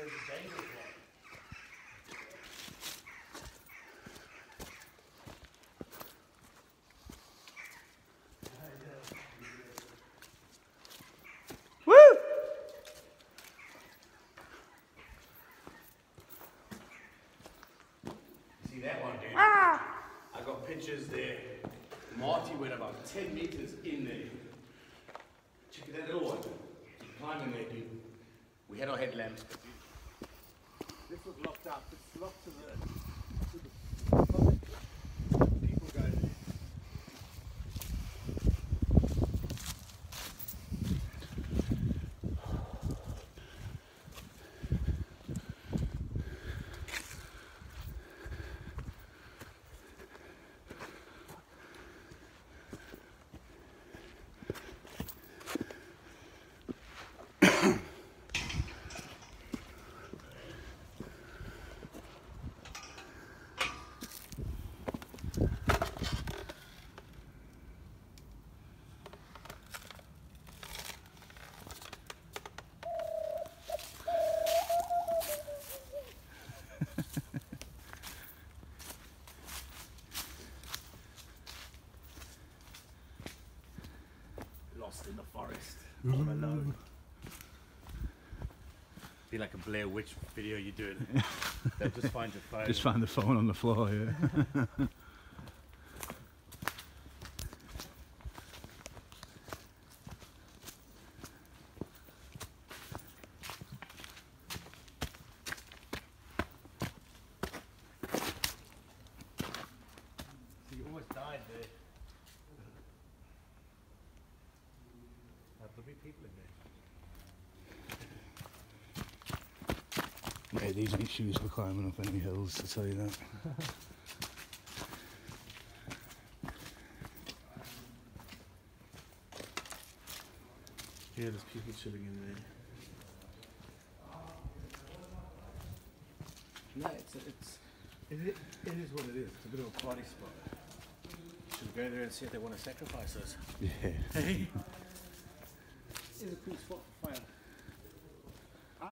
there's a danger that one, dude. Ah. I got pictures there. Marty went about 10 meters in there. Check that little one. Climbing there, dude. We had our headlamps, this was locked up. It's locked to the, public. People go there. Lost in the forest. Mm-hmm. All alone. Be like a Blair Witch video you do it. They'll just find your phone. Just found the phone on the floor, yeah. So you almost died there. There'll be people in there. yeah, these ain't shoes for climbing up any hills, to tell you that. Yeah, there's people chilling in there. No, it's, it's it, it is what it is. It's a bit of a party spot. Should we go there and see if they want to sacrifice us? Yeah. Hey, it's a cool spot.